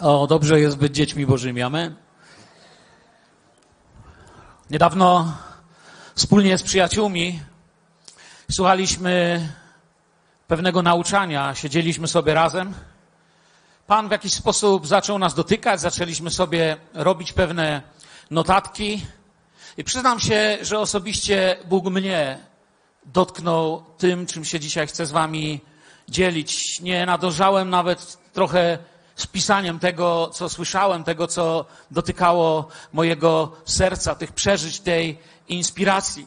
O, dobrze jest być dziećmi Bożymi. Amen. Niedawno wspólnie z przyjaciółmi słuchaliśmy pewnego nauczania, siedzieliśmy sobie razem. Pan w jakiś sposób zaczął nas dotykać, zaczęliśmy sobie robić pewne notatki. I przyznam się, że osobiście Bóg mnie dotknął tym, czym się dzisiaj chcę z Wami dzielić. Nie nadążałem nawet trochę z pisaniem tego, co słyszałem, tego, co dotykało mojego serca, tych przeżyć, tej inspiracji.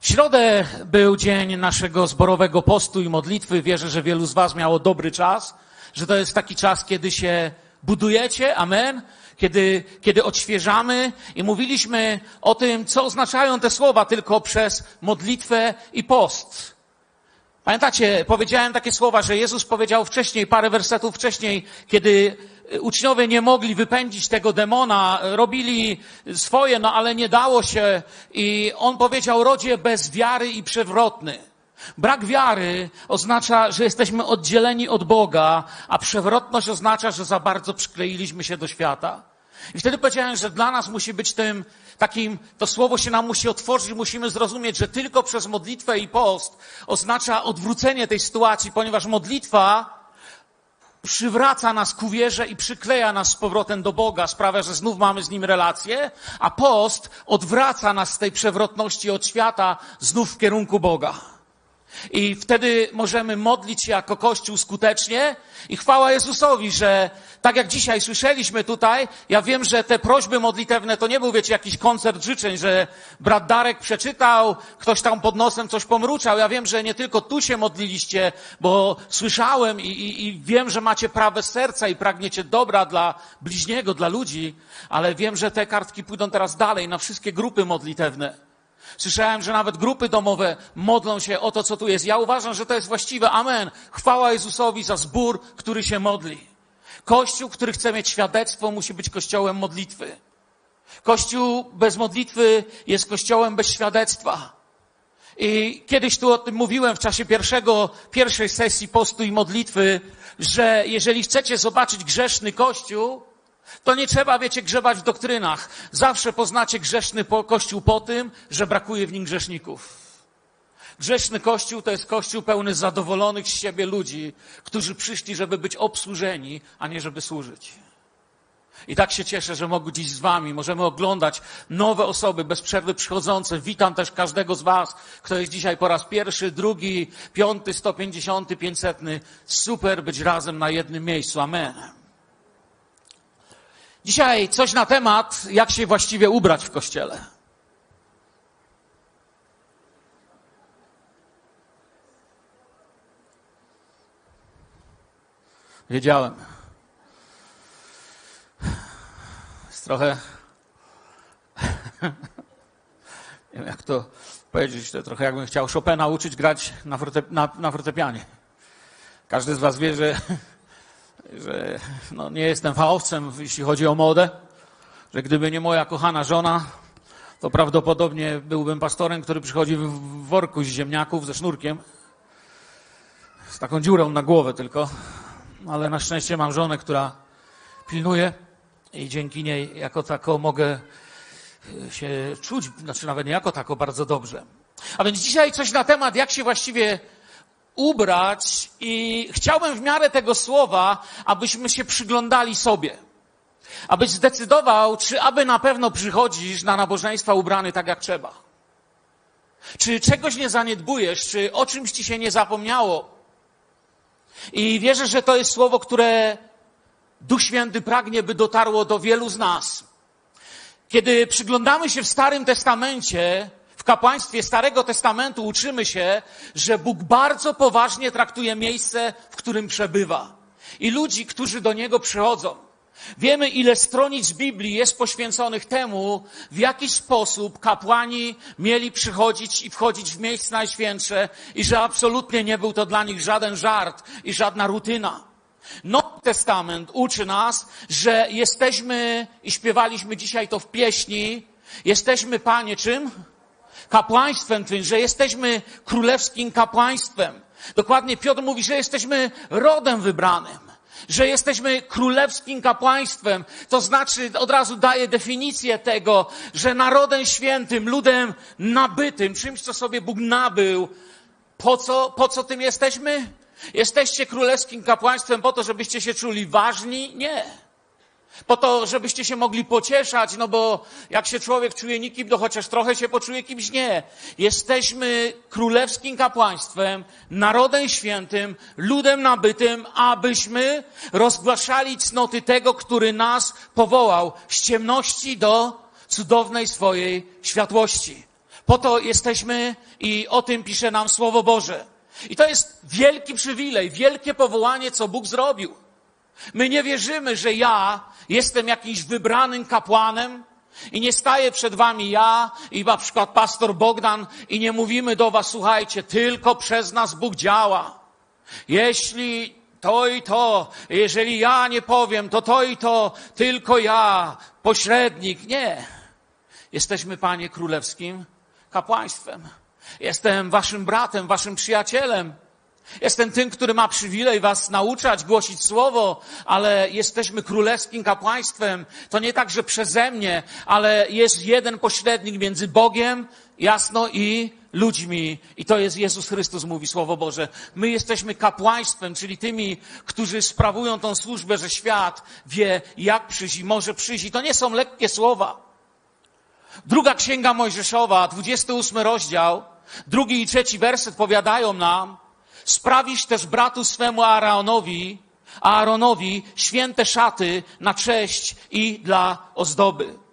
W środę był dzień naszego zborowego postu i modlitwy. Wierzę, że wielu z Was miało dobry czas, że to jest taki czas, kiedy się budujecie, amen, kiedy, kiedy odświeżamy i mówiliśmy o tym, co oznaczają te słowa tylko przez modlitwę i post. Pamiętacie, powiedziałem takie słowa, że Jezus powiedział wcześniej, parę wersetów wcześniej, kiedy uczniowie nie mogli wypędzić tego demona, robili swoje, no ale nie dało się i on powiedział, rodzie bez wiary i przewrotny. Brak wiary oznacza, że jesteśmy oddzieleni od Boga, a przewrotność oznacza, że za bardzo przykleiliśmy się do świata. I wtedy powiedziałem, że dla nas musi być tym takim, to słowo się nam musi otworzyć, musimy zrozumieć, że tylko przez modlitwę i post oznacza odwrócenie tej sytuacji, ponieważ modlitwa przywraca nas ku wierze i przykleja nas z powrotem do Boga, sprawia, że znów mamy z Nim relację, a post odwraca nas z tej przewrotności od świata znów w kierunku Boga. I wtedy możemy modlić się jako Kościół skutecznie i chwała Jezusowi, że tak jak dzisiaj słyszeliśmy tutaj, ja wiem, że te prośby modlitewne to nie był, wiecie, jakiś koncert życzeń, że brat Darek przeczytał, ktoś tam pod nosem coś pomruczał. Ja wiem, że nie tylko tu się modliliście, bo słyszałem i, i, i wiem, że macie prawe serca i pragniecie dobra dla bliźniego, dla ludzi, ale wiem, że te kartki pójdą teraz dalej na wszystkie grupy modlitewne. Słyszałem, że nawet grupy domowe modlą się o to, co tu jest. Ja uważam, że to jest właściwe. Amen. Chwała Jezusowi za zbór, który się modli. Kościół, który chce mieć świadectwo, musi być kościołem modlitwy. Kościół bez modlitwy jest kościołem bez świadectwa. I kiedyś tu o tym mówiłem w czasie pierwszego, pierwszej sesji postu i modlitwy, że jeżeli chcecie zobaczyć grzeszny kościół, to nie trzeba, wiecie, grzebać w doktrynach. Zawsze poznacie grzeszny kościół po tym, że brakuje w nim grzeszników. Grzeszny kościół to jest kościół pełny zadowolonych z siebie ludzi, którzy przyszli, żeby być obsłużeni, a nie żeby służyć. I tak się cieszę, że mogę dziś z Wami. Możemy oglądać nowe osoby bez przerwy przychodzące. Witam też każdego z Was, kto jest dzisiaj po raz pierwszy, drugi, piąty, sto pięćdziesiąty, pięćsetny. Super być razem na jednym miejscu. Amen. Dzisiaj coś na temat, jak się właściwie ubrać w kościele. Wiedziałem. Jest trochę. Nie wiem, jak to powiedzieć, to trochę jakbym chciał Chopina uczyć grać na, forte, na, na fortepianie. Każdy z Was wie, że że no, nie jestem fachowcem, jeśli chodzi o modę, że gdyby nie moja kochana żona, to prawdopodobnie byłbym pastorem, który przychodzi w worku z ziemniaków ze sznurkiem, z taką dziurą na głowę tylko. Ale na szczęście mam żonę, która pilnuje i dzięki niej jako tako mogę się czuć, znaczy nawet nie jako tako, bardzo dobrze. A więc dzisiaj coś na temat, jak się właściwie ubrać i chciałbym w miarę tego słowa, abyśmy się przyglądali sobie. Abyś zdecydował, czy aby na pewno przychodzisz na nabożeństwa ubrany tak jak trzeba. Czy czegoś nie zaniedbujesz, czy o czymś ci się nie zapomniało. I wierzę, że to jest słowo, które Duch Święty pragnie, by dotarło do wielu z nas. Kiedy przyglądamy się w Starym Testamencie, w kapłaństwie Starego Testamentu uczymy się, że Bóg bardzo poważnie traktuje miejsce, w którym przebywa i ludzi, którzy do Niego przychodzą. Wiemy, ile stronic Biblii jest poświęconych temu, w jaki sposób kapłani mieli przychodzić i wchodzić w miejsce najświętsze i że absolutnie nie był to dla nich żaden żart i żadna rutyna. Nowy Testament uczy nas, że jesteśmy, i śpiewaliśmy dzisiaj to w pieśni, jesteśmy, Panie, czym? Kapłaństwem Twym, że jesteśmy królewskim kapłaństwem. Dokładnie Piotr mówi, że jesteśmy rodem wybranym. że jesteśmy królewskim kapłaństwem. To znaczy, od razu daje definicję tego, że narodem świętym, ludem nabytym, czymś, co sobie Bóg nabył. Po co, po co tym jesteśmy? Jesteście królewskim kapłaństwem po to, żebyście się czuli ważni? Nie. Po to, żebyście się mogli pocieszać, no bo jak się człowiek czuje nikim, to chociaż trochę się poczuje kimś nie. Jesteśmy królewskim kapłaństwem, narodem świętym, ludem nabytym, abyśmy rozgłaszali cnoty tego, który nas powołał z ciemności do cudownej swojej światłości. Po to jesteśmy i o tym pisze nam Słowo Boże. I to jest wielki przywilej, wielkie powołanie, co Bóg zrobił. My nie wierzymy, że ja jestem jakimś wybranym kapłanem i nie staję przed wami ja i na przykład pastor Bogdan i nie mówimy do was, słuchajcie, tylko przez nas Bóg działa. Jeśli to i to, jeżeli ja nie powiem, to to i to, tylko ja, pośrednik. Nie. Jesteśmy, Panie, królewskim kapłaństwem. Jestem waszym bratem, waszym przyjacielem. Jestem tym, który ma przywilej was nauczać, głosić słowo, ale jesteśmy królewskim kapłaństwem. To nie tak, że przeze mnie, ale jest jeden pośrednik między Bogiem, jasno, i ludźmi. I to jest Jezus Chrystus, mówi Słowo Boże. My jesteśmy kapłaństwem, czyli tymi, którzy sprawują tą służbę, że świat wie, jak przyjść i może przyjść. I to nie są lekkie słowa. Druga księga Mojżeszowa, 28 rozdział, drugi i trzeci werset powiadają nam, Sprawisz też bratu swemu Aaronowi, Aaronowi święte szaty na cześć i dla ozdoby.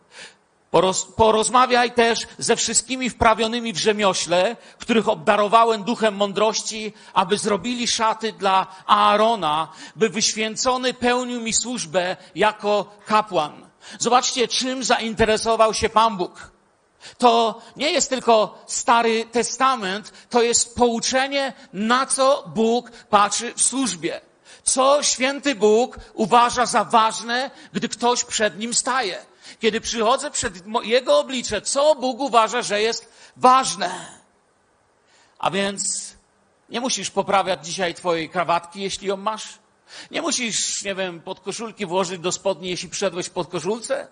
Poroz, porozmawiaj też ze wszystkimi wprawionymi w rzemiośle, których obdarowałem duchem mądrości, aby zrobili szaty dla Aarona, by wyświęcony pełnił mi służbę jako kapłan. Zobaczcie, czym zainteresował się Pan Bóg. To nie jest tylko Stary Testament, to jest pouczenie, na co Bóg patrzy w służbie. Co święty Bóg uważa za ważne, gdy ktoś przed nim staje. Kiedy przychodzę przed Jego oblicze, co Bóg uważa, że jest ważne. A więc nie musisz poprawiać dzisiaj Twojej krawatki, jeśli ją masz. Nie musisz, nie wiem, podkoszulki włożyć do spodni, jeśli przyszedłeś pod koszulce.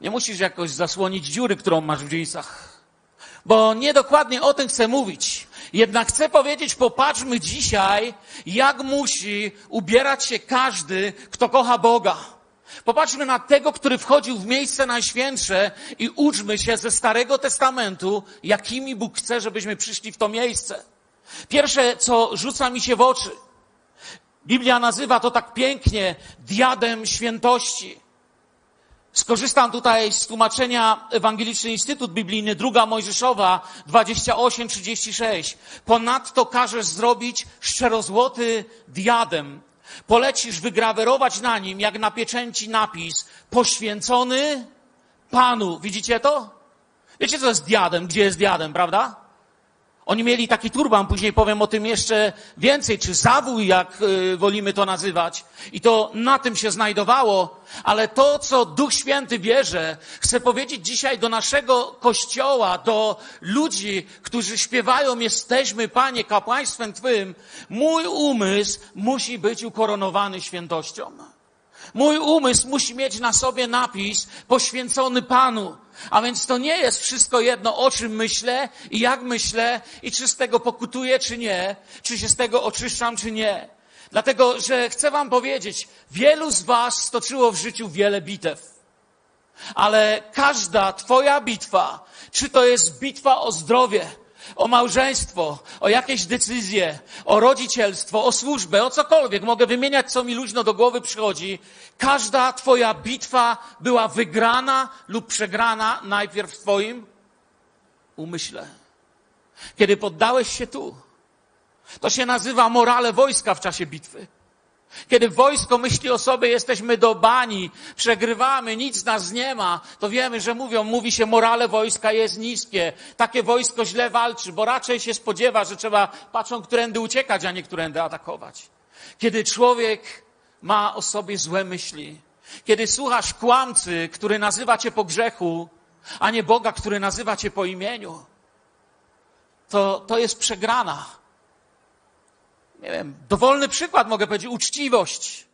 Nie musisz jakoś zasłonić dziury, którą masz w dżinsach. Bo nie dokładnie o tym chcę mówić. Jednak chcę powiedzieć, popatrzmy dzisiaj, jak musi ubierać się każdy, kto kocha Boga. Popatrzmy na tego, który wchodził w miejsce najświętsze i uczmy się ze Starego Testamentu, jakimi Bóg chce, żebyśmy przyszli w to miejsce. Pierwsze, co rzuca mi się w oczy. Biblia nazywa to tak pięknie diadem świętości. Skorzystam tutaj z tłumaczenia Ewangeliczny Instytut Biblijny, druga Mojżeszowa 28-36. Ponadto każesz zrobić szczerozłoty diadem. Polecisz wygrawerować na nim, jak na pieczęci napis, poświęcony Panu. Widzicie to? Wiecie, co jest diadem? Gdzie jest diadem, prawda? Oni mieli taki turban, później powiem o tym jeszcze więcej, czy zawój, jak y, wolimy to nazywać. I to na tym się znajdowało. Ale to, co Duch Święty bierze, chcę powiedzieć dzisiaj do naszego kościoła, do ludzi, którzy śpiewają, jesteśmy, Panie, kapłaństwem Twym, mój umysł musi być ukoronowany świętością. Mój umysł musi mieć na sobie napis poświęcony Panu. A więc to nie jest wszystko jedno, o czym myślę i jak myślę i czy z tego pokutuję, czy nie, czy się z tego oczyszczam, czy nie. Dlatego, że chcę Wam powiedzieć, wielu z Was stoczyło w życiu wiele bitew. Ale każda Twoja bitwa, czy to jest bitwa o zdrowie, o małżeństwo, o jakieś decyzje, o rodzicielstwo, o służbę, o cokolwiek. Mogę wymieniać, co mi luźno do głowy przychodzi. Każda Twoja bitwa była wygrana lub przegrana najpierw w Twoim umyśle. Kiedy poddałeś się tu, to się nazywa morale wojska w czasie bitwy. Kiedy wojsko myśli o sobie, jesteśmy do bani, przegrywamy, nic nas nie ma, to wiemy, że mówią, mówi się, morale wojska jest niskie. Takie wojsko źle walczy, bo raczej się spodziewa, że trzeba, patrzą, którędy uciekać, a nie którędy atakować. Kiedy człowiek ma o sobie złe myśli, kiedy słuchasz kłamcy, który nazywa cię po grzechu, a nie Boga, który nazywa cię po imieniu, to, to jest przegrana nie wiem, dowolny przykład mogę powiedzieć, uczciwość.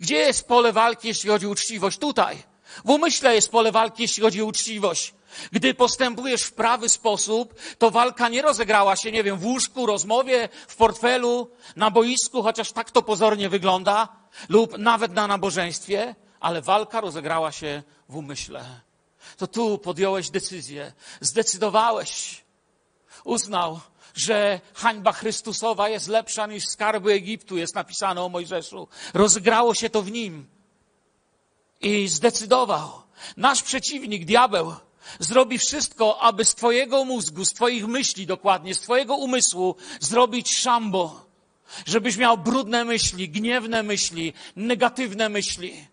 Gdzie jest pole walki, jeśli chodzi o uczciwość? Tutaj. W umyśle jest pole walki, jeśli chodzi o uczciwość. Gdy postępujesz w prawy sposób, to walka nie rozegrała się, nie wiem, w łóżku, rozmowie, w portfelu, na boisku, chociaż tak to pozornie wygląda, lub nawet na nabożeństwie, ale walka rozegrała się w umyśle. To tu podjąłeś decyzję, zdecydowałeś, uznał, że hańba Chrystusowa jest lepsza niż skarby Egiptu, jest napisane o Mojżeszu. Rozgrało się to w nim i zdecydował. Nasz przeciwnik, diabeł, zrobi wszystko, aby z Twojego mózgu, z Twoich myśli dokładnie, z Twojego umysłu zrobić szambo. Żebyś miał brudne myśli, gniewne myśli, negatywne myśli.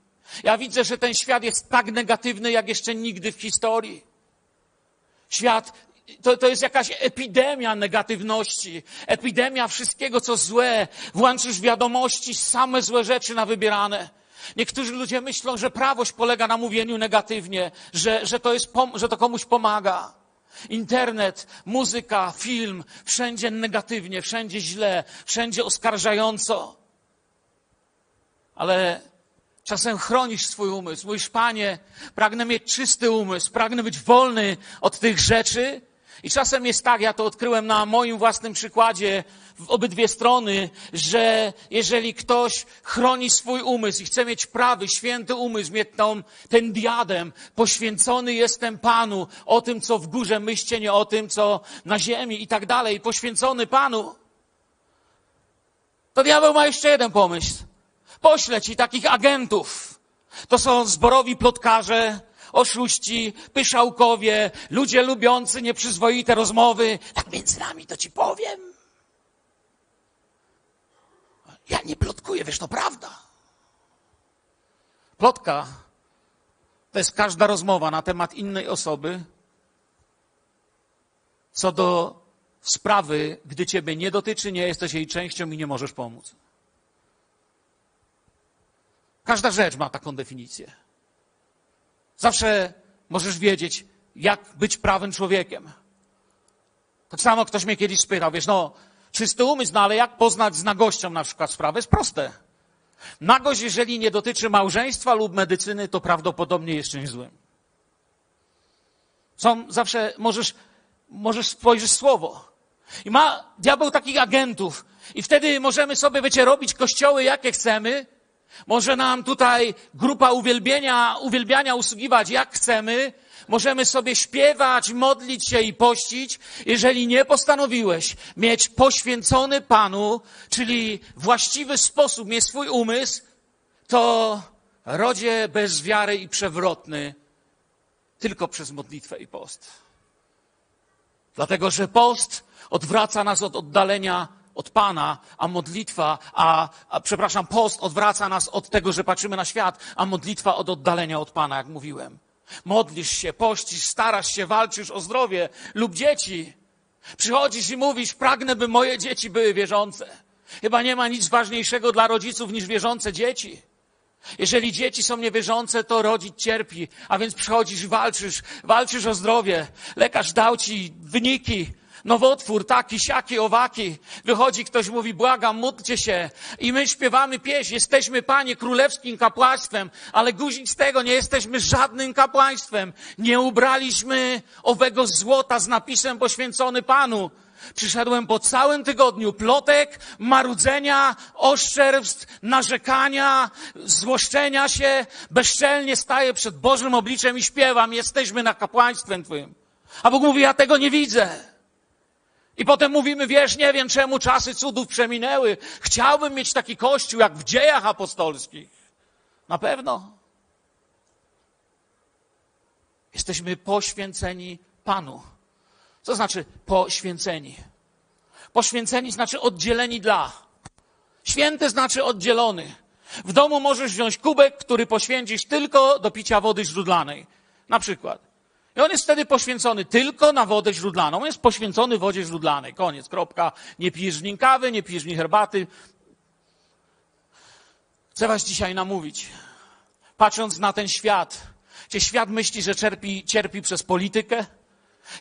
Ja widzę, że ten świat jest tak negatywny, jak jeszcze nigdy w historii. Świat to, to jest jakaś epidemia negatywności, epidemia wszystkiego, co złe. Włączysz wiadomości, same złe rzeczy na wybierane. Niektórzy ludzie myślą, że prawość polega na mówieniu negatywnie, że, że, to, jest, że to komuś pomaga. Internet, muzyka, film, wszędzie negatywnie, wszędzie źle, wszędzie oskarżająco. Ale czasem chronisz swój umysł. Mówisz, panie, pragnę mieć czysty umysł, pragnę być wolny od tych rzeczy, i czasem jest tak, ja to odkryłem na moim własnym przykładzie, w obydwie strony, że jeżeli ktoś chroni swój umysł i chce mieć prawy, święty umysł, mieć tą, ten diadem, poświęcony jestem Panu, o tym, co w górze myślcie, nie o tym, co na ziemi i tak dalej, poświęcony Panu, to diabeł ma jeszcze jeden pomysł. Pośle ci takich agentów. To są zborowi plotkarze, oszuści, pyszałkowie, ludzie lubiący nieprzyzwoite rozmowy. Tak między nami to ci powiem. Ja nie plotkuję, wiesz, to prawda. Plotka to jest każda rozmowa na temat innej osoby co do sprawy, gdy ciebie nie dotyczy, nie jesteś jej częścią i nie możesz pomóc. Każda rzecz ma taką definicję. Zawsze możesz wiedzieć, jak być prawym człowiekiem. Tak samo ktoś mnie kiedyś spytał, wiesz, no, czysty umysł, no ale jak poznać z nagością na przykład sprawę? Jest proste. Nagość, jeżeli nie dotyczy małżeństwa lub medycyny, to prawdopodobnie jest czymś złym. Są zawsze, możesz, możesz spojrzeć słowo. I ma diabeł takich agentów. I wtedy możemy sobie, wiecie, robić kościoły jakie chcemy, może nam tutaj grupa uwielbienia, uwielbiania usługiwać jak chcemy. Możemy sobie śpiewać, modlić się i pościć. Jeżeli nie postanowiłeś mieć poświęcony Panu, czyli właściwy sposób mieć swój umysł, to rodzie bez wiary i przewrotny tylko przez modlitwę i post. Dlatego, że post odwraca nas od oddalenia od Pana, a modlitwa, a, a przepraszam, post odwraca nas od tego, że patrzymy na świat, a modlitwa od oddalenia od Pana, jak mówiłem. Modlisz się, pościsz, starasz się, walczysz o zdrowie lub dzieci. Przychodzisz i mówisz, pragnę, by moje dzieci były wierzące. Chyba nie ma nic ważniejszego dla rodziców niż wierzące dzieci. Jeżeli dzieci są niewierzące, to rodzic cierpi, a więc przychodzisz walczysz, walczysz o zdrowie. Lekarz dał ci wyniki, nowotwór, taki, siaki, owaki. Wychodzi ktoś, mówi, błagam, módlcie się. I my śpiewamy pieśń, jesteśmy, Panie, królewskim kapłaństwem, ale guzik z tego, nie jesteśmy żadnym kapłaństwem. Nie ubraliśmy owego złota z napisem poświęcony Panu. Przyszedłem po całym tygodniu plotek, marudzenia, oszczerstw, narzekania, złoszczenia się. Bezczelnie staję przed Bożym obliczem i śpiewam, jesteśmy na kapłaństwem Twoim. A Bóg mówi, ja tego nie widzę. I potem mówimy, wiesz, nie wiem czemu czasy cudów przeminęły. Chciałbym mieć taki kościół jak w dziejach apostolskich. Na pewno. Jesteśmy poświęceni Panu. Co znaczy poświęceni? Poświęceni znaczy oddzieleni dla. Święty znaczy oddzielony. W domu możesz wziąć kubek, który poświęcisz tylko do picia wody źródlanej. Na przykład. I on jest wtedy poświęcony tylko na wodę źródlaną. On jest poświęcony wodzie źródlanej. Koniec, kropka. Nie pijesz w nim kawy, nie pijesz w nim herbaty. Chcę was dzisiaj namówić. Patrząc na ten świat, gdzie świat myśli, że cierpi, cierpi przez politykę,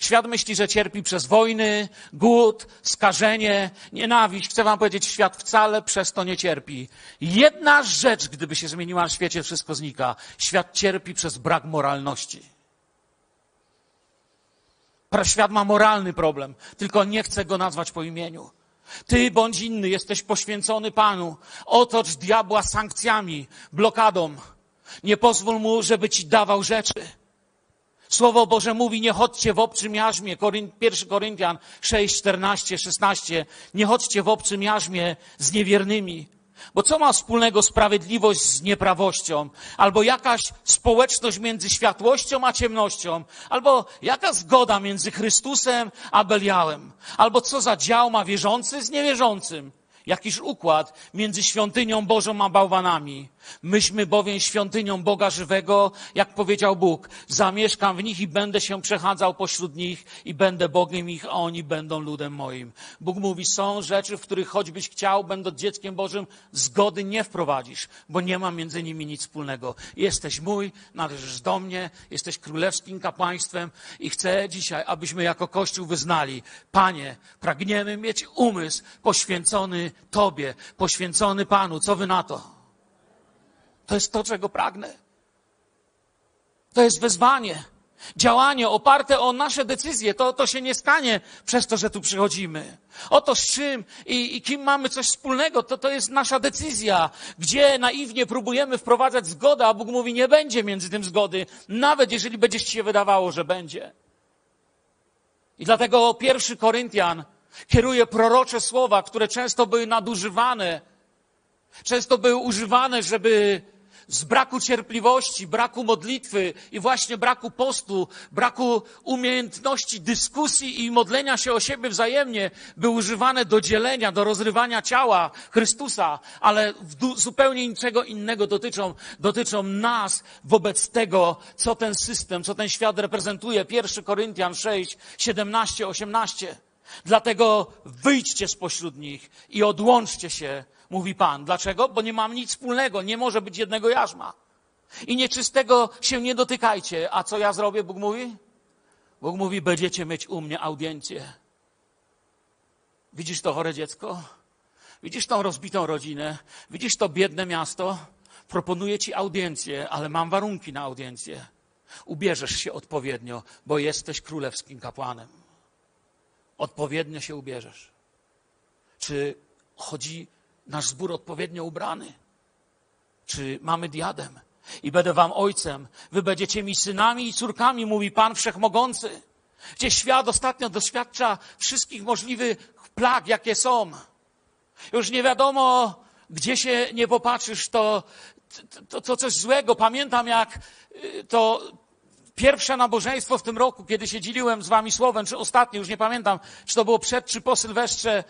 Świat myśli, że cierpi przez wojny, głód, skażenie, nienawiść. Chcę wam powiedzieć, świat wcale przez to nie cierpi. Jedna rzecz, gdyby się zmieniła na świecie, wszystko znika. Świat cierpi przez brak moralności. Świat ma moralny problem, tylko nie chce go nazwać po imieniu. Ty bądź inny jesteś poświęcony Panu. Otocz diabła sankcjami, blokadą. Nie pozwól mu, żeby ci dawał rzeczy. Słowo Boże mówi, nie chodźcie w obcym jarzmie, 1 Koryntian 6, 14, 16, nie chodźcie w obcym jarzmie z niewiernymi. Bo co ma wspólnego sprawiedliwość z nieprawością? Albo jakaś społeczność między światłością a ciemnością? Albo jaka zgoda między Chrystusem a Beliałem? Albo co za dział ma wierzący z niewierzącym? Jakiż układ między świątynią Bożą a bałwanami? Myśmy bowiem świątynią Boga żywego, jak powiedział Bóg. Zamieszkam w nich i będę się przechadzał pośród nich i będę Bogiem ich, a oni będą ludem moim. Bóg mówi, są rzeczy, w których choćbyś chciał, będąc dzieckiem Bożym, zgody nie wprowadzisz, bo nie ma między nimi nic wspólnego. Jesteś mój, należysz do mnie, jesteś królewskim kapłaństwem i chcę dzisiaj, abyśmy jako Kościół wyznali, Panie, pragniemy mieć umysł poświęcony Tobie, poświęcony Panu. Co Wy na to? To jest to, czego pragnę. To jest wezwanie. Działanie oparte o nasze decyzje, to, to się nie stanie przez to, że tu przychodzimy. Oto z czym i, i kim mamy coś wspólnego, to, to jest nasza decyzja, gdzie naiwnie próbujemy wprowadzać zgodę, a Bóg mówi, nie będzie między tym zgody, nawet jeżeli będzie ci się wydawało, że będzie. I dlatego pierwszy Koryntian kieruje prorocze słowa, które często były nadużywane, często były używane, żeby z braku cierpliwości, braku modlitwy i właśnie braku postu, braku umiejętności dyskusji i modlenia się o siebie wzajemnie, były używane do dzielenia, do rozrywania ciała Chrystusa, ale zupełnie niczego innego dotyczą, dotyczą nas wobec tego, co ten system, co ten świat reprezentuje. 1 Koryntian 6, 17, 18. Dlatego wyjdźcie spośród nich i odłączcie się mówi Pan. Dlaczego? Bo nie mam nic wspólnego, nie może być jednego jarzma. I nieczystego się nie dotykajcie. A co ja zrobię, Bóg mówi? Bóg mówi, będziecie mieć u mnie audiencję. Widzisz to chore dziecko? Widzisz tą rozbitą rodzinę? Widzisz to biedne miasto? Proponuję ci audiencję, ale mam warunki na audiencję. Ubierzesz się odpowiednio, bo jesteś królewskim kapłanem. Odpowiednio się ubierzesz. Czy chodzi nasz zbór odpowiednio ubrany? Czy mamy diadem? I będę wam ojcem, wy będziecie mi synami i córkami, mówi Pan Wszechmogący. Gdzie świat ostatnio doświadcza wszystkich możliwych plag, jakie są. Już nie wiadomo, gdzie się nie popatrzysz, to, to, to coś złego. Pamiętam, jak y, to pierwsze nabożeństwo w tym roku, kiedy się dzieliłem z wami słowem, czy ostatnie, już nie pamiętam, czy to było przed, czy po Sylwestrze,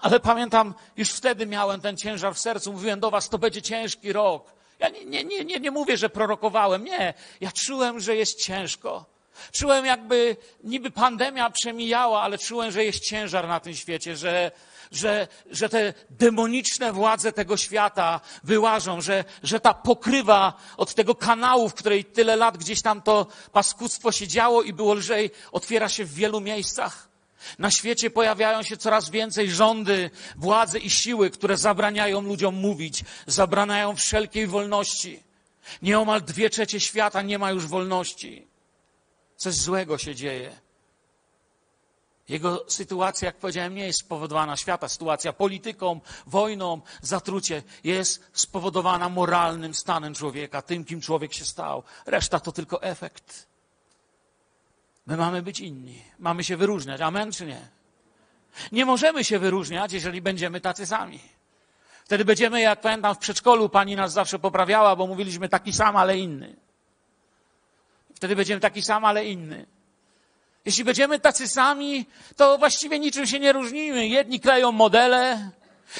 ale pamiętam, już wtedy miałem ten ciężar w sercu. Mówiłem do was, to będzie ciężki rok. Ja nie, nie, nie, nie, nie mówię, że prorokowałem. Nie. Ja czułem, że jest ciężko. Czułem, jakby niby pandemia przemijała, ale czułem, że jest ciężar na tym świecie, że, że, że te demoniczne władze tego świata wyłażą, że, że ta pokrywa od tego kanału, w której tyle lat gdzieś tam to paskudztwo się działo i było lżej, otwiera się w wielu miejscach. Na świecie pojawiają się coraz więcej rządy, władze i siły, które zabraniają ludziom mówić, zabraniają wszelkiej wolności. Nieomal dwie trzecie świata nie ma już wolności. Coś złego się dzieje. Jego sytuacja, jak powiedziałem, nie jest spowodowana świata. Sytuacja polityką, wojną, zatrucie jest spowodowana moralnym stanem człowieka, tym, kim człowiek się stał. Reszta to tylko efekt. My mamy być inni, mamy się wyróżniać. Amen czy nie? Nie możemy się wyróżniać, jeżeli będziemy tacy sami. Wtedy będziemy, jak pamiętam, w przedszkolu pani nas zawsze poprawiała, bo mówiliśmy taki sam, ale inny. Wtedy będziemy taki sam, ale inny. Jeśli będziemy tacy sami, to właściwie niczym się nie różnimy. Jedni kleją modele,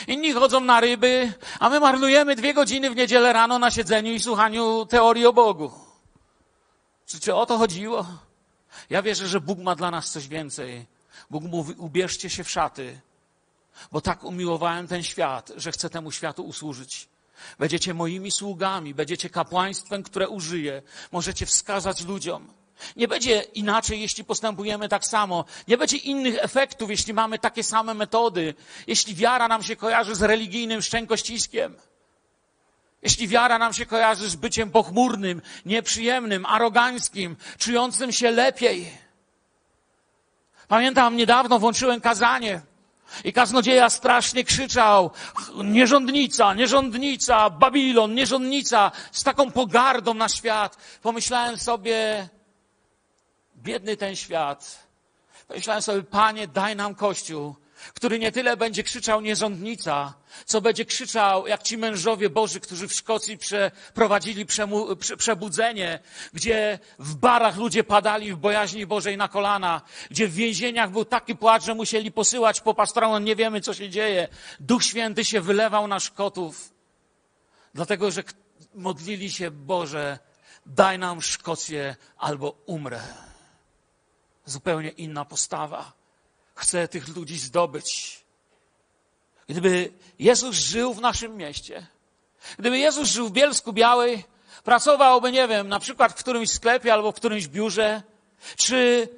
inni chodzą na ryby, a my marnujemy dwie godziny w niedzielę rano na siedzeniu i słuchaniu teorii o Bogu. Czy, czy o to chodziło? Ja wierzę, że Bóg ma dla nas coś więcej. Bóg mówi: ubierzcie się w szaty, bo tak umiłowałem ten świat, że chcę temu światu usłużyć. Będziecie moimi sługami, będziecie kapłaństwem, które użyję. Możecie wskazać ludziom. Nie będzie inaczej, jeśli postępujemy tak samo. Nie będzie innych efektów, jeśli mamy takie same metody. Jeśli wiara nam się kojarzy z religijnym szczękościskiem. Jeśli wiara nam się kojarzy z byciem pochmurnym, nieprzyjemnym, aroganckim, czującym się lepiej. Pamiętam, niedawno włączyłem kazanie i kaznodzieja strasznie krzyczał: Nierządnica, nierządnica, Babilon, nierządnica, z taką pogardą na świat. Pomyślałem sobie, biedny ten świat. Pomyślałem sobie, Panie, daj nam Kościół, który nie tyle będzie krzyczał nierządnica, co będzie krzyczał jak ci mężowie Boży, którzy w Szkocji przeprowadzili przemu, prze, przebudzenie, gdzie w barach ludzie padali w bojaźni Bożej na kolana, gdzie w więzieniach był taki płacz, że musieli posyłać po pastronom, nie wiemy co się dzieje. Duch Święty się wylewał na Szkotów, dlatego że modlili się, Boże, daj nam Szkocję albo umrę. Zupełnie inna postawa. Chcę tych ludzi zdobyć. Gdyby Jezus żył w naszym mieście, gdyby Jezus żył w Bielsku Białej, pracowałby, nie wiem, na przykład w którymś sklepie albo w którymś biurze, czy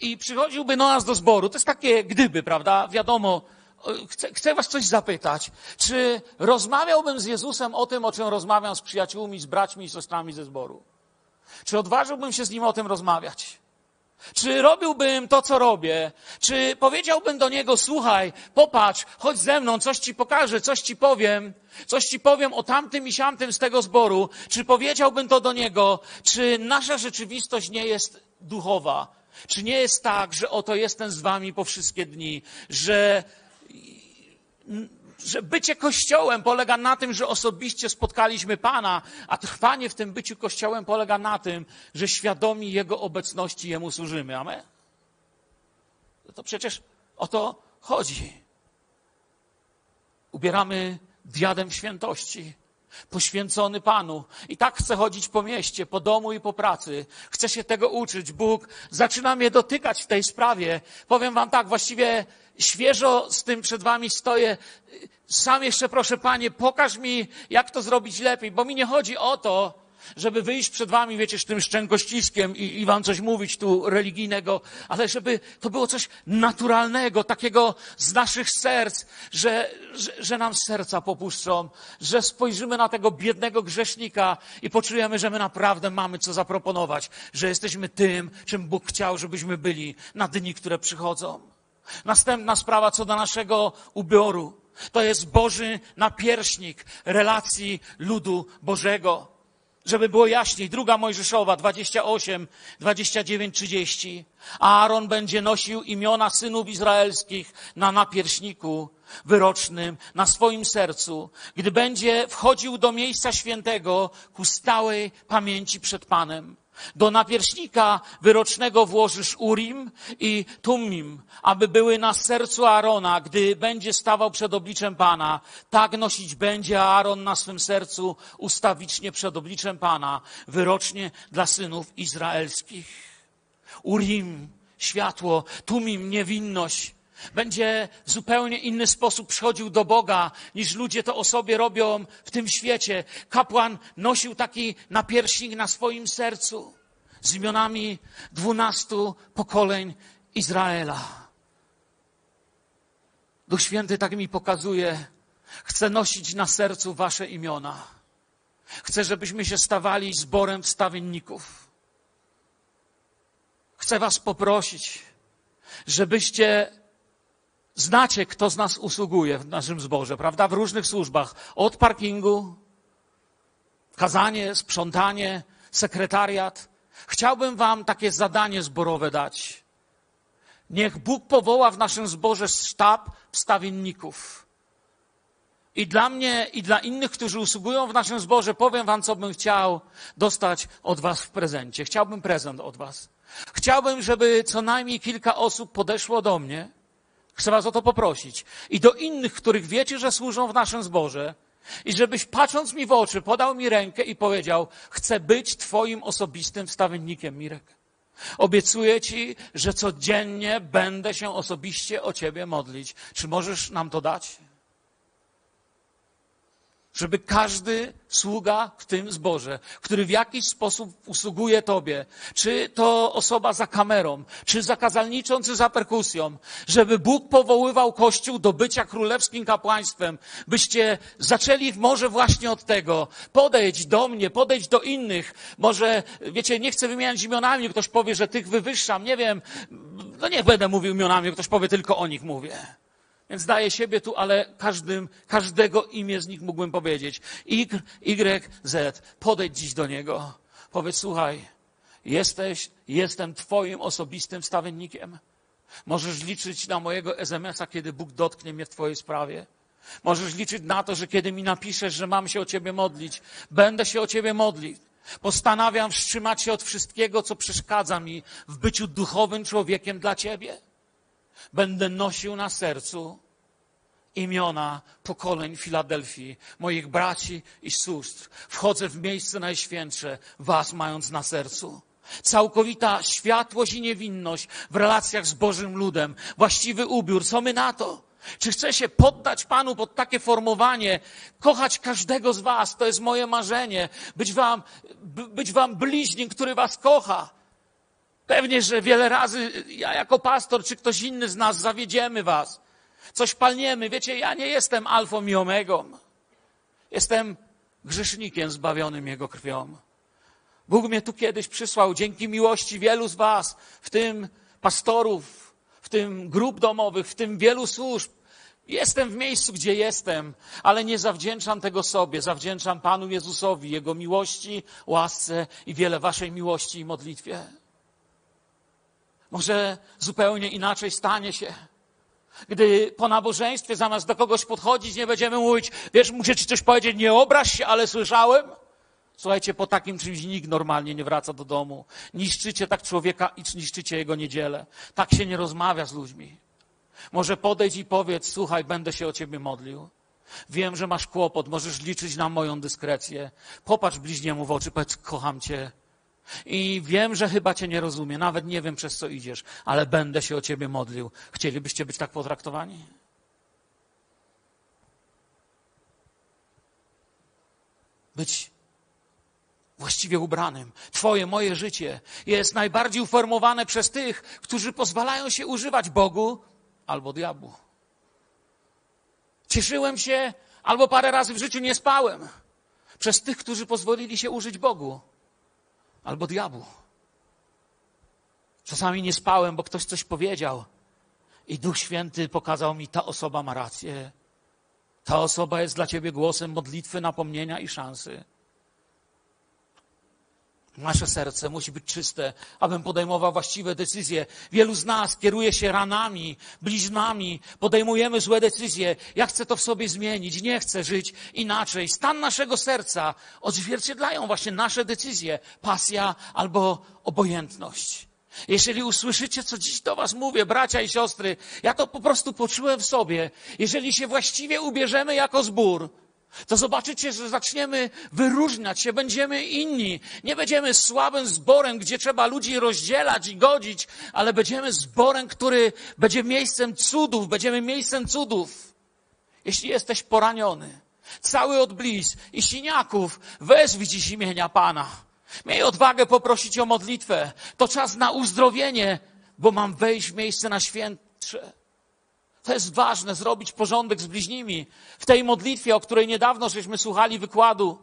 i przychodziłby do nas do zboru. To jest takie gdyby, prawda? Wiadomo, chcę, chcę was coś zapytać. Czy rozmawiałbym z Jezusem o tym, o czym rozmawiam z przyjaciółmi, z braćmi i siostrami ze zboru? Czy odważyłbym się z nim o tym rozmawiać? Czy robiłbym to, co robię? Czy powiedziałbym do niego, słuchaj, popatrz, chodź ze mną, coś ci pokażę, coś ci powiem, coś ci powiem o tamtym i siamtym z tego zboru? Czy powiedziałbym to do niego? Czy nasza rzeczywistość nie jest duchowa? Czy nie jest tak, że oto jestem z wami po wszystkie dni, że że bycie Kościołem polega na tym, że osobiście spotkaliśmy Pana, a trwanie w tym byciu Kościołem polega na tym, że świadomi Jego obecności Jemu służymy. Amen? To przecież o to chodzi. Ubieramy diadem świętości poświęcony Panu. I tak chcę chodzić po mieście, po domu i po pracy. Chcę się tego uczyć. Bóg zaczyna mnie dotykać w tej sprawie. Powiem Wam tak, właściwie świeżo z tym przed Wami stoję. Sam jeszcze proszę, Panie, pokaż mi, jak to zrobić lepiej, bo mi nie chodzi o to, żeby wyjść przed wami, wiecie, z tym szczękościskiem i, i wam coś mówić tu religijnego, ale żeby to było coś naturalnego, takiego z naszych serc, że, że, że nam serca popuszczą, że spojrzymy na tego biednego grzesznika i poczujemy, że my naprawdę mamy co zaproponować, że jesteśmy tym, czym Bóg chciał, żebyśmy byli na dni, które przychodzą. Następna sprawa co do naszego ubioru. To jest Boży napierśnik relacji ludu Bożego. Żeby było jaśniej, druga Mojżeszowa 28, 29, 30. Aaron będzie nosił imiona synów izraelskich na napierśniku wyrocznym, na swoim sercu, gdy będzie wchodził do miejsca świętego ku stałej pamięci przed Panem. Do napierśnika wyrocznego włożysz Urim i Tumim, aby były na sercu Aarona, gdy będzie stawał przed obliczem Pana. Tak nosić będzie Aaron na swym sercu ustawicznie przed obliczem Pana, wyrocznie dla synów izraelskich. Urim, światło, Tumim, niewinność, będzie w zupełnie inny sposób przychodził do Boga, niż ludzie to o sobie robią w tym świecie. Kapłan nosił taki napierśnik na swoim sercu z imionami dwunastu pokoleń Izraela. Duch Święty tak mi pokazuje, chce nosić na sercu wasze imiona. Chcę, żebyśmy się stawali zborem wstawienników. Chcę was poprosić, żebyście Znacie, kto z nas usługuje w naszym zborze, prawda? W różnych służbach. Od parkingu, kazanie, sprzątanie, sekretariat. Chciałbym Wam takie zadanie zborowe dać. Niech Bóg powoła w naszym zborze sztab wstawienników. I dla mnie, i dla innych, którzy usługują w naszym zborze, powiem Wam, co bym chciał dostać od Was w prezencie. Chciałbym prezent od Was. Chciałbym, żeby co najmniej kilka osób podeszło do mnie Chcę Was o to poprosić. I do innych, których wiecie, że służą w naszym zborze, i żebyś patrząc mi w oczy, podał mi rękę i powiedział: Chcę być Twoim osobistym wstawiennikiem, Mirek. Obiecuję Ci, że codziennie będę się osobiście o Ciebie modlić. Czy możesz nam to dać? Żeby każdy sługa w tym zborze, który w jakiś sposób usługuje Tobie, czy to osoba za kamerą, czy za kazalniczą, czy za perkusją, żeby Bóg powoływał Kościół do bycia królewskim kapłaństwem, byście zaczęli może właśnie od tego. Podejdź do mnie, podejdź do innych. Może, wiecie, nie chcę wymieniać imionami, ktoś powie, że tych wywyższam, nie wiem, no niech będę mówił imionami, ktoś powie, tylko o nich mówię. Więc daję siebie tu, ale każdym, każdego imię z nich mógłbym powiedzieć. Y, y, Z. Podejdź dziś do niego. Powiedz, słuchaj, jesteś, jestem twoim osobistym stawiennikiem. Możesz liczyć na mojego SMS-a, kiedy Bóg dotknie mnie w twojej sprawie. Możesz liczyć na to, że kiedy mi napiszesz, że mam się o ciebie modlić, będę się o ciebie modlić. Postanawiam wstrzymać się od wszystkiego, co przeszkadza mi w byciu duchowym człowiekiem dla ciebie będę nosił na sercu imiona pokoleń Filadelfii, moich braci i sióstr. Wchodzę w miejsce najświętsze, was mając na sercu. Całkowita światłość i niewinność w relacjach z Bożym ludem, właściwy ubiór. Co my na to? Czy chcę się poddać Panu pod takie formowanie, kochać każdego z Was? To jest moje marzenie. Być Wam, być wam bliźnim, który Was kocha. Pewnie, że wiele razy ja jako pastor, czy ktoś inny z nas zawiedziemy was. Coś palniemy. Wiecie, ja nie jestem alfą i omegą. Jestem grzesznikiem zbawionym Jego krwią. Bóg mnie tu kiedyś przysłał dzięki miłości wielu z was, w tym pastorów, w tym grup domowych, w tym wielu służb. Jestem w miejscu, gdzie jestem, ale nie zawdzięczam tego sobie. Zawdzięczam Panu Jezusowi, Jego miłości, łasce i wiele waszej miłości i modlitwie. Może zupełnie inaczej stanie się. Gdy po nabożeństwie zamiast do kogoś podchodzić, nie będziemy mówić, wiesz, muszę ci coś powiedzieć, nie obraź się, ale słyszałem. Słuchajcie, po takim czymś nikt normalnie nie wraca do domu. Niszczycie tak człowieka i niszczycie jego niedzielę. Tak się nie rozmawia z ludźmi. Może podejdź i powiedz, słuchaj, będę się o ciebie modlił. Wiem, że masz kłopot, możesz liczyć na moją dyskrecję. Popatrz bliźniemu w oczy, powiedz, kocham cię. I wiem, że chyba Cię nie rozumiem, nawet nie wiem, przez co idziesz, ale będę się o Ciebie modlił. Chcielibyście być tak potraktowani? Być właściwie ubranym. Twoje, moje życie jest najbardziej uformowane przez tych, którzy pozwalają się używać Bogu albo diabłu. Cieszyłem się, albo parę razy w życiu nie spałem przez tych, którzy pozwolili się użyć Bogu albo diabłu. Czasami nie spałem, bo ktoś coś powiedział i Duch Święty pokazał mi, ta osoba ma rację. Ta osoba jest dla ciebie głosem modlitwy, napomnienia i szansy. Nasze serce musi być czyste, abym podejmował właściwe decyzje. Wielu z nas kieruje się ranami, bliźnami, podejmujemy złe decyzje. Ja chcę to w sobie zmienić, nie chcę żyć inaczej. Stan naszego serca odzwierciedlają właśnie nasze decyzje, pasja albo obojętność. Jeżeli usłyszycie, co dziś do Was mówię, bracia i siostry, ja to po prostu poczułem w sobie. Jeżeli się właściwie ubierzemy jako zbór, to zobaczycie, że zaczniemy wyróżniać się, będziemy inni. Nie będziemy słabym zborem, gdzie trzeba ludzi rozdzielać i godzić, ale będziemy zborem, który będzie miejscem cudów, będziemy miejscem cudów. Jeśli jesteś poraniony, cały od bliz i siniaków, wezwij dziś imienia Pana. Miej odwagę poprosić o modlitwę. To czas na uzdrowienie, bo mam wejść w miejsce na świętsze. To jest ważne, zrobić porządek z bliźnimi. W tej modlitwie, o której niedawno żeśmy słuchali wykładu,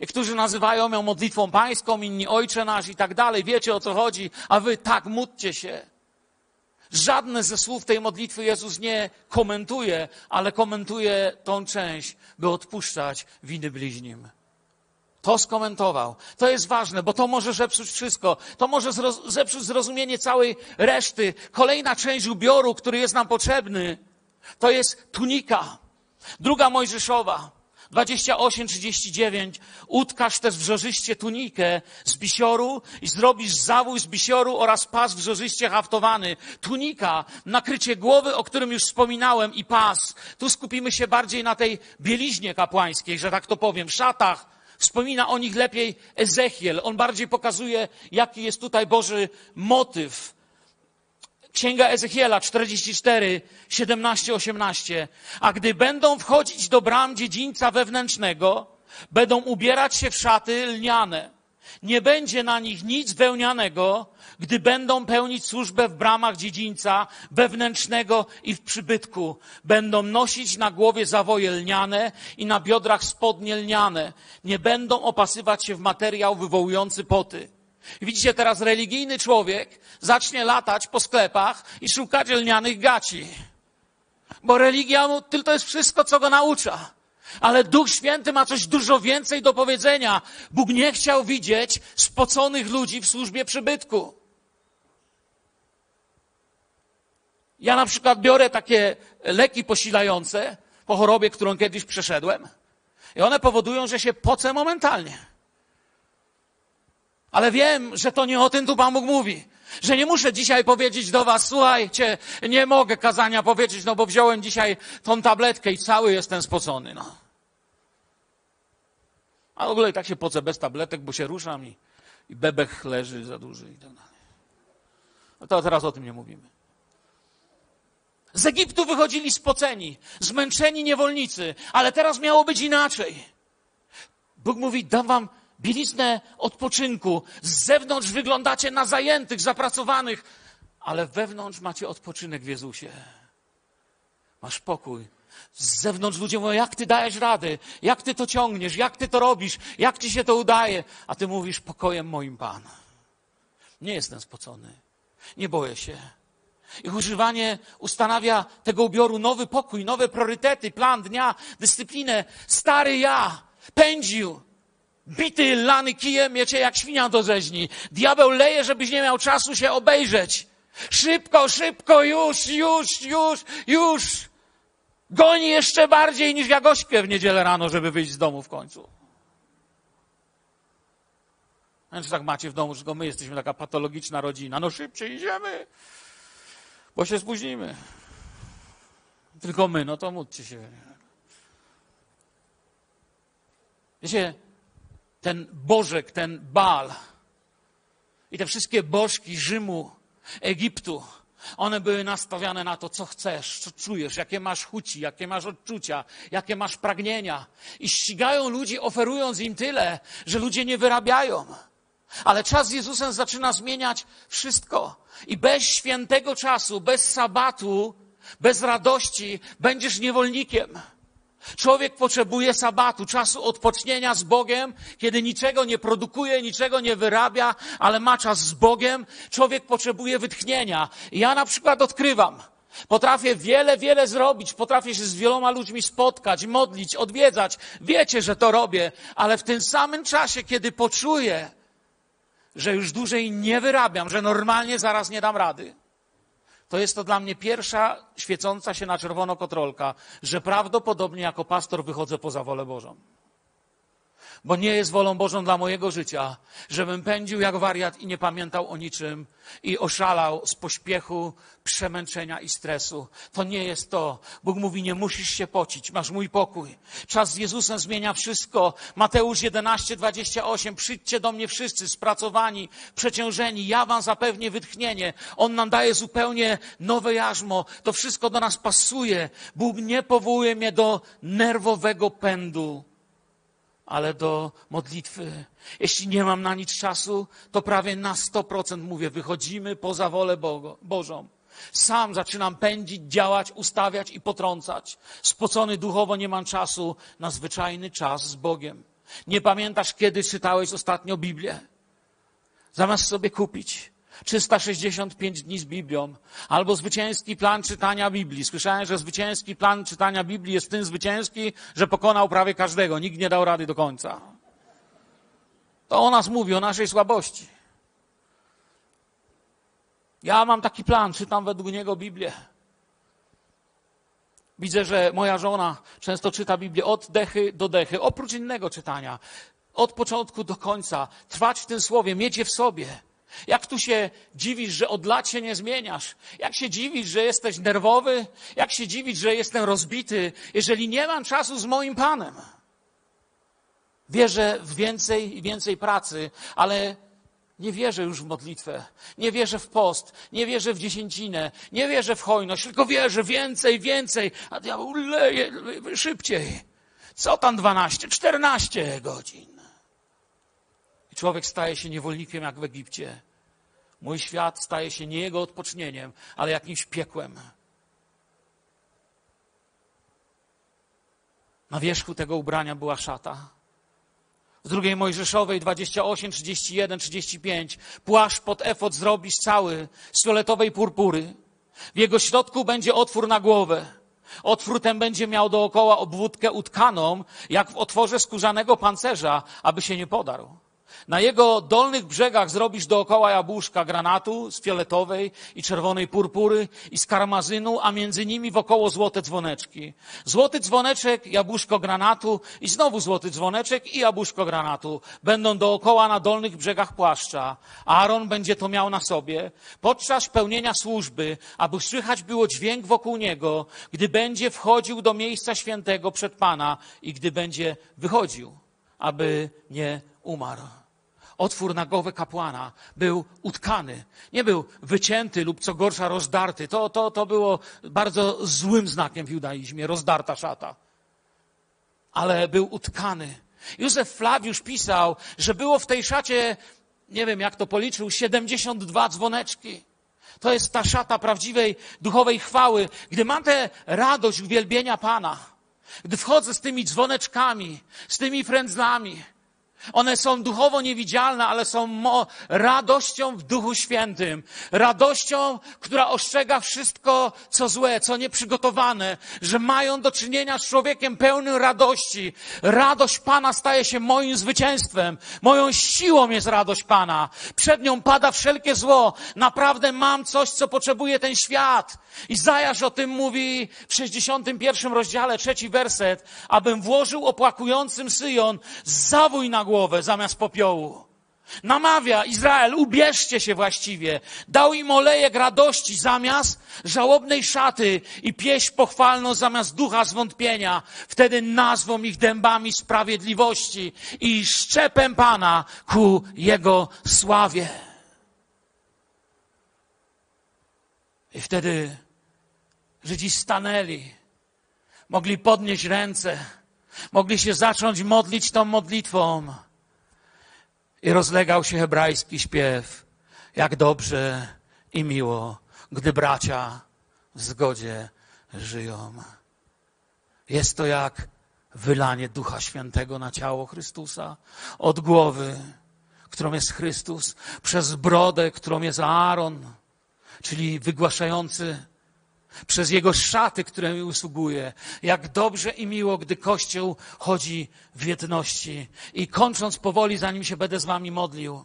Niektórzy nazywają ją modlitwą pańską, inni ojcze nasz i tak dalej. Wiecie o co chodzi, a wy tak módlcie się. Żadne ze słów tej modlitwy Jezus nie komentuje, ale komentuje tą część, by odpuszczać winy bliźnim. To skomentował. To jest ważne, bo to może zepsuć wszystko. To może zepsuć zrozumienie całej reszty. Kolejna część ubioru, który jest nam potrzebny, to jest tunika. Druga Mojżeszowa. 28-39. Utkasz też wrzożyście tunikę z bisioru i zrobisz zawój z bisioru oraz pas wrzożyście haftowany. Tunika, nakrycie głowy, o którym już wspominałem i pas. Tu skupimy się bardziej na tej bieliźnie kapłańskiej, że tak to powiem, szatach, Wspomina o nich lepiej Ezechiel. On bardziej pokazuje, jaki jest tutaj Boży motyw. Księga Ezechiela 44, 17, 18. A gdy będą wchodzić do bram dziedzińca wewnętrznego, będą ubierać się w szaty lniane. Nie będzie na nich nic wełnianego, gdy będą pełnić służbę w bramach dziedzińca wewnętrznego i w przybytku. Będą nosić na głowie zawoje lniane i na biodrach spodnie lniane. Nie będą opasywać się w materiał wywołujący poty. Widzicie, teraz religijny człowiek zacznie latać po sklepach i szukać lnianych gaci. Bo religia mu tylko jest wszystko, co go naucza. Ale Duch Święty ma coś dużo więcej do powiedzenia. Bóg nie chciał widzieć spoconych ludzi w służbie przybytku. Ja na przykład biorę takie leki posilające po chorobie, którą kiedyś przeszedłem. I one powodują, że się pocę momentalnie. Ale wiem, że to nie o tym tu Pan Bóg mówi. Że nie muszę dzisiaj powiedzieć do Was, słuchajcie, nie mogę kazania powiedzieć, no bo wziąłem dzisiaj tą tabletkę i cały jestem spocony. No. A w ogóle i tak się pocę bez tabletek, bo się ruszam i, i bebech leży za duży i tak dalej. No to teraz o tym nie mówimy. Z Egiptu wychodzili spoceni, zmęczeni niewolnicy, ale teraz miało być inaczej. Bóg mówi: Dam wam bieliznę odpoczynku. Z zewnątrz wyglądacie na zajętych, zapracowanych, ale wewnątrz macie odpoczynek w Jezusie. Masz pokój. Z zewnątrz ludzie mówią, jak ty dajesz rady, jak ty to ciągniesz, jak ty to robisz, jak ci się to udaje. A ty mówisz, pokojem moim Pan. Nie jestem spocony. Nie boję się. Ich używanie ustanawia tego ubioru nowy pokój, nowe priorytety, plan dnia, dyscyplinę. Stary ja pędził, bity, lany kijem, wiecie, jak świnia do rzeźni. Diabeł leje, żebyś nie miał czasu się obejrzeć. Szybko, szybko, już, już, już, już. Goni jeszcze bardziej niż Jagośkę w niedzielę rano, żeby wyjść z domu w końcu. Znaczy tak macie w domu, że my jesteśmy taka patologiczna rodzina. No szybciej idziemy bo się spóźnimy. Tylko my, no to módlcie się. Wiecie, ten Bożek, ten Bal i te wszystkie bożki Rzymu, Egiptu, one były nastawiane na to, co chcesz, co czujesz, jakie masz chuci, jakie masz odczucia, jakie masz pragnienia. I ścigają ludzi, oferując im tyle, że ludzie nie wyrabiają. Ale czas z Jezusem zaczyna zmieniać wszystko. I bez świętego czasu, bez sabatu, bez radości będziesz niewolnikiem. Człowiek potrzebuje sabatu, czasu odpocznienia z Bogiem, kiedy niczego nie produkuje, niczego nie wyrabia, ale ma czas z Bogiem. Człowiek potrzebuje wytchnienia. Ja na przykład odkrywam, Potrafię wiele, wiele zrobić, potrafię się z wieloma ludźmi spotkać, modlić, odwiedzać. Wiecie, że to robię, ale w tym samym czasie, kiedy poczuję, że już dłużej nie wyrabiam, że normalnie zaraz nie dam rady, to jest to dla mnie pierwsza świecąca się na czerwono kotrolka, że prawdopodobnie jako pastor wychodzę poza wolę Bożą bo nie jest wolą Bożą dla mojego życia, żebym pędził jak wariat i nie pamiętał o niczym i oszalał z pośpiechu, przemęczenia i stresu. To nie jest to. Bóg mówi, nie musisz się pocić, masz mój pokój. Czas z Jezusem zmienia wszystko. Mateusz 11, 28. Przyjdźcie do mnie wszyscy spracowani, przeciążeni, ja wam zapewnię wytchnienie. On nam daje zupełnie nowe jarzmo. To wszystko do nas pasuje. Bóg nie powołuje mnie do nerwowego pędu ale do modlitwy. Jeśli nie mam na nic czasu, to prawie na 100% mówię, wychodzimy poza wolę Bożą. Sam zaczynam pędzić, działać, ustawiać i potrącać. Spocony duchowo nie mam czasu na zwyczajny czas z Bogiem. Nie pamiętasz, kiedy czytałeś ostatnio Biblię? Zamiast sobie kupić 365 dni z Biblią, albo zwycięski plan czytania Biblii. Słyszałem, że zwycięski plan czytania Biblii jest tym zwycięski, że pokonał prawie każdego. Nikt nie dał rady do końca. To o nas mówi, o naszej słabości. Ja mam taki plan, czytam według niego Biblię. Widzę, że moja żona często czyta Biblię od dechy do dechy, oprócz innego czytania. Od początku do końca. Trwać w tym słowie, mieć je w sobie. Jak tu się dziwisz, że od lat się nie zmieniasz? Jak się dziwisz, że jesteś nerwowy? Jak się dziwisz, że jestem rozbity, jeżeli nie mam czasu z moim Panem? Wierzę w więcej i więcej pracy, ale Nie wierzę już w modlitwę, nie wierzę w post, nie wierzę w dziesięcinę, nie wierzę w hojność, tylko wierzę więcej, więcej, a diabeł leje szybciej. Co tam 12, 14 godzin? Człowiek staje się niewolnikiem jak w Egipcie. Mój świat staje się nie jego odpocznieniem, ale jakimś piekłem. Na wierzchu tego ubrania była szata. W drugiej Mojżeszowej 28, 31, 35 płaszcz pod efot zrobisz cały z fioletowej purpury. W jego środku będzie otwór na głowę. Otwór ten będzie miał dookoła obwódkę utkaną, jak w otworze skórzanego pancerza, aby się nie podarł. Na jego dolnych brzegach zrobisz dookoła jabłuszka granatu z fioletowej i czerwonej purpury i z karmazynu, a między nimi wokoło złote dzwoneczki. Złoty dzwoneczek, jabłuszko granatu i znowu złoty dzwoneczek i jabłuszko granatu będą dookoła na dolnych brzegach płaszcza. Aaron będzie to miał na sobie podczas pełnienia służby, aby słychać było dźwięk wokół niego, gdy będzie wchodził do miejsca świętego przed Pana i gdy będzie wychodził, aby nie umarł otwór na głowę kapłana był utkany. Nie był wycięty lub co gorsza rozdarty. To, to, to było bardzo złym znakiem w judaizmie, rozdarta szata. Ale był utkany. Józef Flawiusz pisał, że było w tej szacie, nie wiem jak to policzył, 72 dzwoneczki. To jest ta szata prawdziwej duchowej chwały. Gdy mam tę radość uwielbienia Pana, gdy wchodzę z tymi dzwoneczkami, z tymi frędzlami, one są duchowo niewidzialne, ale są radością w Duchu Świętym. Radością, która ostrzega wszystko, co złe, co nieprzygotowane, że mają do czynienia z człowiekiem pełnym radości. Radość Pana staje się moim zwycięstwem. Moją siłą jest radość Pana. Przed nią pada wszelkie zło. Naprawdę mam coś, co potrzebuje ten świat. Izajasz o tym mówi w 61 rozdziale, trzeci werset. Abym włożył opłakującym Syjon zawój na głowę zamiast popiołu. Namawia Izrael, ubierzcie się właściwie. Dał im olejek radości zamiast żałobnej szaty i pieśń pochwalną zamiast ducha zwątpienia. Wtedy nazwą ich dębami sprawiedliwości i szczepem Pana ku Jego sławie. I wtedy Żydzi stanęli, mogli podnieść ręce, mogli się zacząć modlić tą modlitwą. I rozlegał się hebrajski śpiew, jak dobrze i miło, gdy bracia w zgodzie żyją. Jest to jak wylanie Ducha Świętego na ciało Chrystusa od głowy, którą jest Chrystus, przez brodę, którą jest Aaron, czyli wygłaszający przez Jego szaty, które mi usługuje. Jak dobrze i miło, gdy Kościół chodzi w jedności. I kończąc powoli, zanim się będę z Wami modlił,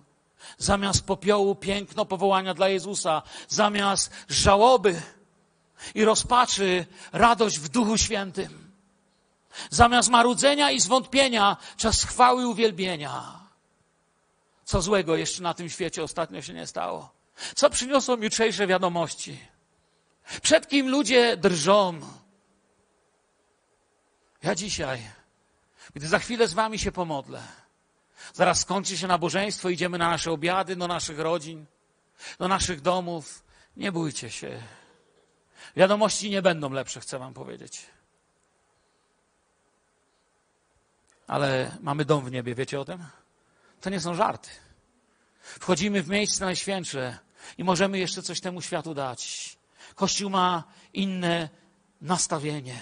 zamiast popiołu piękno powołania dla Jezusa, zamiast żałoby i rozpaczy radość w Duchu Świętym. Zamiast marudzenia i zwątpienia, czas chwały i uwielbienia. Co złego jeszcze na tym świecie ostatnio się nie stało? Co przyniosą jutrzejsze wiadomości? Przed kim ludzie drżą? Ja dzisiaj, gdy za chwilę z wami się pomodlę, zaraz skończy się nabożeństwo, idziemy na nasze obiady, do naszych rodzin, do naszych domów. Nie bójcie się. Wiadomości nie będą lepsze, chcę wam powiedzieć. Ale mamy dom w niebie, wiecie o tym? To nie są żarty. Wchodzimy w miejsce najświętsze i możemy jeszcze coś temu światu dać. Kościół ma inne nastawienie.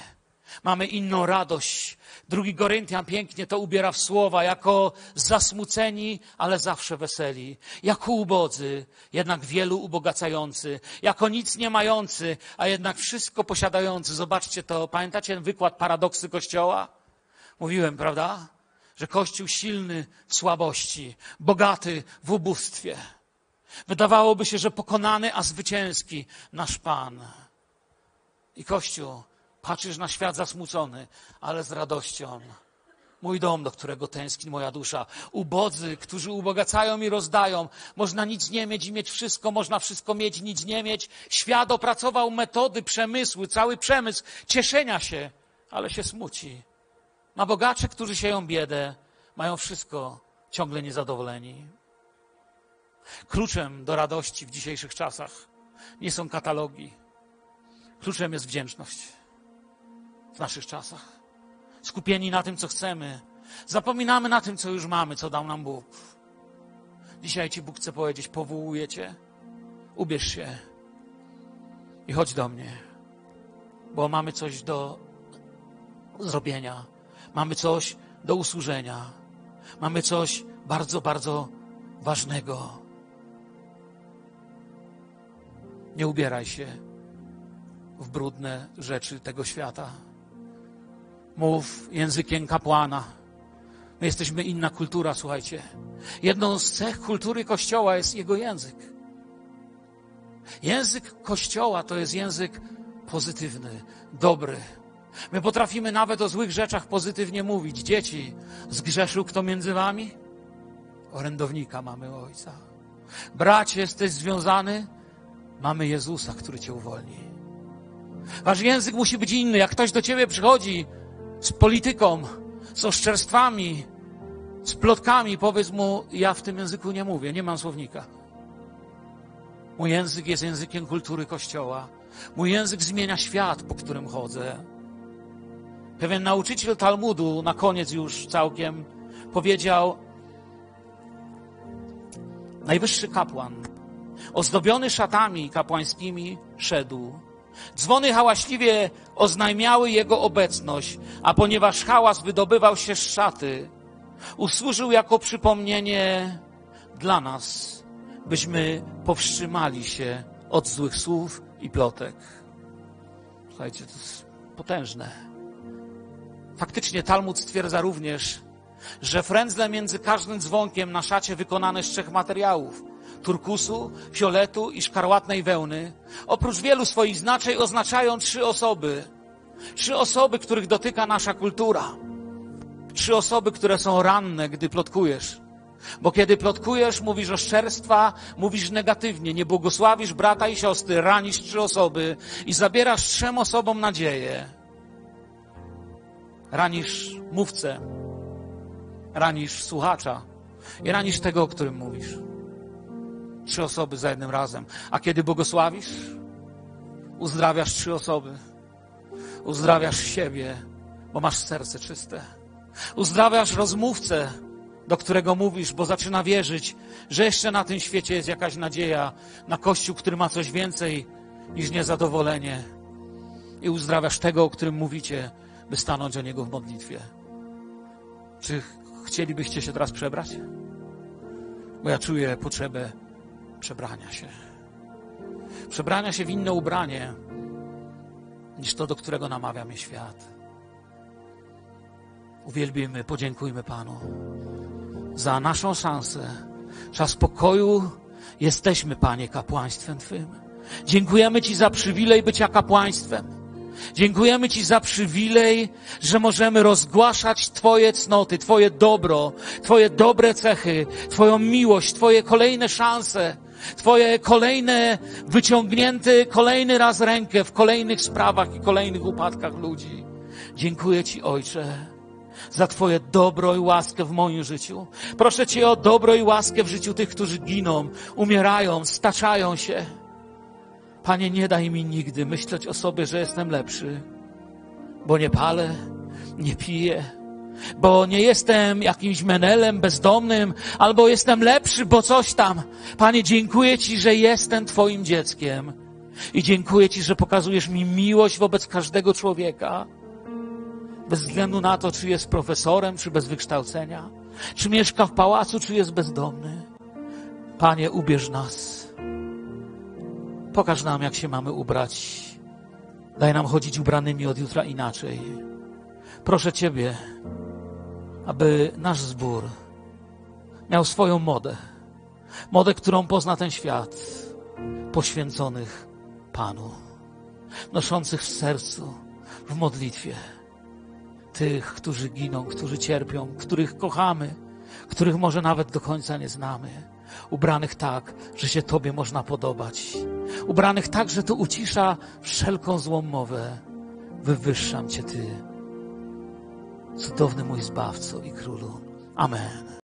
Mamy inną radość. Drugi Koryntian pięknie to ubiera w słowa, jako zasmuceni, ale zawsze weseli. Jako ubodzy, jednak wielu ubogacający. Jako nic nie mający, a jednak wszystko posiadający. Zobaczcie to. Pamiętacie ten wykład paradoksy Kościoła? Mówiłem, prawda? Że Kościół silny w słabości, bogaty w ubóstwie. Wydawałoby się, że pokonany, a zwycięski nasz Pan. I Kościół, patrzysz na świat zasmucony, ale z radością. Mój dom, do którego tęskni moja dusza. Ubodzy, którzy ubogacają i rozdają. Można nic nie mieć i mieć wszystko, można wszystko mieć, nic nie mieć. Świat opracował metody, przemysły, cały przemysł cieszenia się, ale się smuci. Ma bogacze, którzy sieją biedę, mają wszystko, ciągle niezadowoleni. Kluczem do radości w dzisiejszych czasach nie są katalogi. Kluczem jest wdzięczność w naszych czasach. Skupieni na tym, co chcemy. Zapominamy na tym, co już mamy, co dał nam Bóg. Dzisiaj Ci Bóg chce powiedzieć: powołuję Cię, ubierz się i chodź do mnie, bo mamy coś do zrobienia, mamy coś do usłużenia, mamy coś bardzo, bardzo ważnego. Nie ubieraj się w brudne rzeczy tego świata. Mów językiem kapłana. My jesteśmy inna kultura, słuchajcie. Jedną z cech kultury Kościoła jest jego język. Język Kościoła to jest język pozytywny, dobry. My potrafimy nawet o złych rzeczach pozytywnie mówić. Dzieci, zgrzeszył kto między wami? Orędownika mamy Ojca. Bracie, jesteś związany? Mamy Jezusa, który cię uwolni. Wasz język musi być inny. Jak ktoś do ciebie przychodzi z polityką, z oszczerstwami, z plotkami, powiedz mu, ja w tym języku nie mówię, nie mam słownika. Mój język jest językiem kultury Kościoła. Mój język zmienia świat, po którym chodzę. Pewien nauczyciel Talmudu, na koniec już całkiem, powiedział: Najwyższy kapłan, ozdobiony szatami kapłańskimi, szedł. Dzwony hałaśliwie oznajmiały jego obecność, a ponieważ hałas wydobywał się z szaty, usłużył jako przypomnienie dla nas, byśmy powstrzymali się od złych słów i plotek. Słuchajcie, to jest potężne. Faktycznie Talmud stwierdza również, że frędzle między każdym dzwonkiem na szacie wykonane z trzech materiałów turkusu, fioletu i szkarłatnej wełny, oprócz wielu swoich znaczeń oznaczają trzy osoby. Trzy osoby, których dotyka nasza kultura. Trzy osoby, które są ranne, gdy plotkujesz. Bo kiedy plotkujesz, mówisz oszczerstwa, mówisz negatywnie, nie błogosławisz brata i siostry, ranisz trzy osoby i zabierasz trzem osobom nadzieję. Ranisz mówcę, ranisz słuchacza i ranisz tego, o którym mówisz. Trzy osoby za jednym razem. A kiedy błogosławisz, uzdrawiasz trzy osoby. Uzdrawiasz siebie, bo masz serce czyste. Uzdrawiasz rozmówcę, do którego mówisz, bo zaczyna wierzyć, że jeszcze na tym świecie jest jakaś nadzieja na Kościół, który ma coś więcej niż niezadowolenie. I uzdrawiasz tego, o którym mówicie, by stanąć o niego w modlitwie. Czy chcielibyście się teraz przebrać? Bo ja czuję potrzebę przebrania się. Przebrania się w inne ubranie niż to, do którego namawia mnie świat. Uwielbimy, podziękujmy Panu za naszą szansę. Czas pokoju jesteśmy, Panie, kapłaństwem Twym. Dziękujemy Ci za przywilej bycia kapłaństwem. Dziękujemy Ci za przywilej, że możemy rozgłaszać Twoje cnoty, Twoje dobro, Twoje dobre cechy, Twoją miłość, Twoje kolejne szanse, Twoje kolejne wyciągnięte kolejny raz rękę w kolejnych sprawach i kolejnych upadkach ludzi. Dziękuję Ci, Ojcze, za Twoje dobro i łaskę w moim życiu. Proszę Cię o dobro i łaskę w życiu tych, którzy giną, umierają, staczają się. Panie, nie daj mi nigdy myśleć o sobie, że jestem lepszy, bo nie palę, nie piję, bo nie jestem jakimś menelem bezdomnym, albo jestem lepszy, bo coś tam. Panie, dziękuję Ci, że jestem Twoim dzieckiem i dziękuję Ci, że pokazujesz mi miłość wobec każdego człowieka, bez względu na to, czy jest profesorem, czy bez wykształcenia, czy mieszka w pałacu, czy jest bezdomny. Panie, ubierz nas. Pokaż nam, jak się mamy ubrać. Daj nam chodzić ubranymi od jutra inaczej. Proszę Ciebie, aby nasz zbór miał swoją modę. Modę, którą pozna ten świat, poświęconych Panu, noszących w sercu, w modlitwie tych, którzy giną, którzy cierpią, których kochamy, których może nawet do końca nie znamy. Ubranych tak, że się Tobie można podobać. Ubranych tak, że to ucisza wszelką złą mowę. Wywyższam Cię Ty, cudowny mój Zbawco i Królu. Amen.